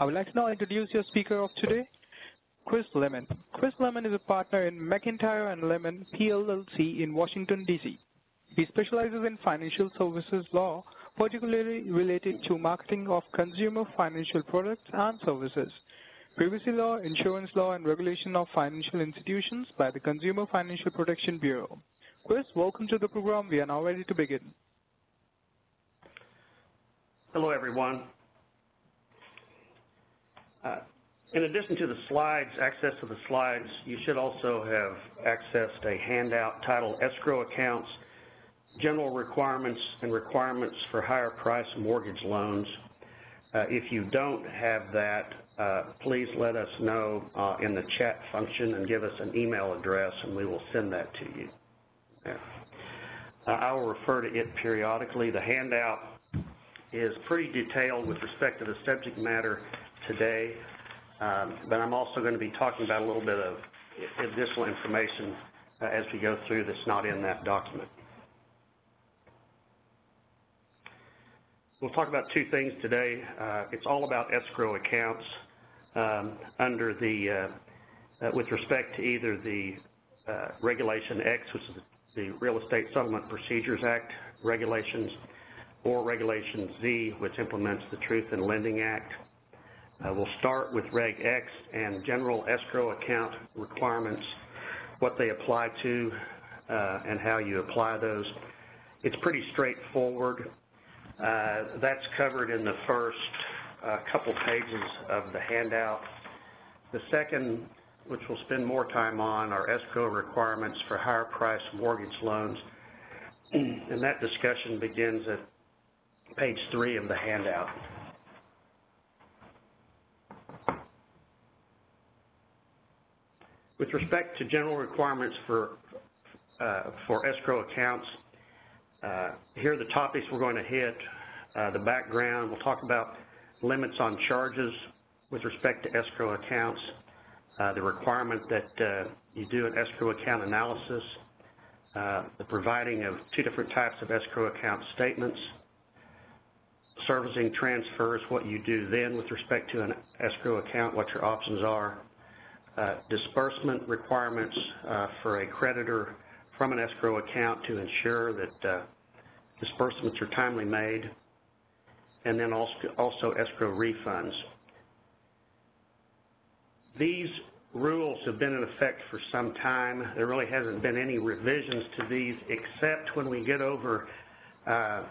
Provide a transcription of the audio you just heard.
I would like to now introduce your speaker of today, Chrys Lemon. Chrys Lemon is a partner in McIntyre and Lemon PLLC in Washington, D.C. He specializes in financial services law, particularly related to marketing of consumer financial products and services, privacy law, insurance law, and regulation of financial institutions by the Consumer Financial Protection Bureau. Chrys, welcome to the program. We are now ready to begin. Hello, everyone. Uh, in addition to the slides, access to the slides, you should also have accessed a handout titled Escrow Accounts, General Requirements and Requirements for Higher Price Mortgage Loans. Uh, if you don't have that, uh, please let us know uh, in the chat function and give us an email address and we will send that to you. Yeah. Uh, I will refer to it periodically. The handout is pretty detailed with respect to the subject matter today, um, but I'm also going to be talking about a little bit of additional information uh, as we go through that's not in that document. We'll talk about two things today. Uh, it's all about escrow accounts um, under the, uh, with respect to either the Regulation X, which is the Real Estate Settlement Procedures Act regulations, or Regulation Z, which implements the Truth in Lending Act. Uh, we'll start with Reg X and general escrow account requirements, what they apply to, uh, and how you apply those. It's pretty straightforward. Uh, that's covered in the first couple pages of the handout. The second, which we'll spend more time on, are escrow requirements for higher price mortgage loans. and that discussion begins at page three of the handout. With respect to general requirements for, for escrow accounts, uh, here are the topics we're going to hit. Uh, the background, we'll talk about limits on charges with respect to escrow accounts, uh, the requirement that you do an escrow account analysis, the providing of two different types of escrow account statements, servicing transfers, what you do then with respect to an escrow account, what your options are, disbursement requirements uh, for a creditor from an escrow account to ensure that uh, disbursements are timely made, and then also, also escrow refunds. These rules have been in effect for some time. There really hasn't been any revisions to these except when we get over uh,